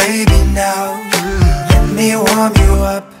Baby now Let me warm you up.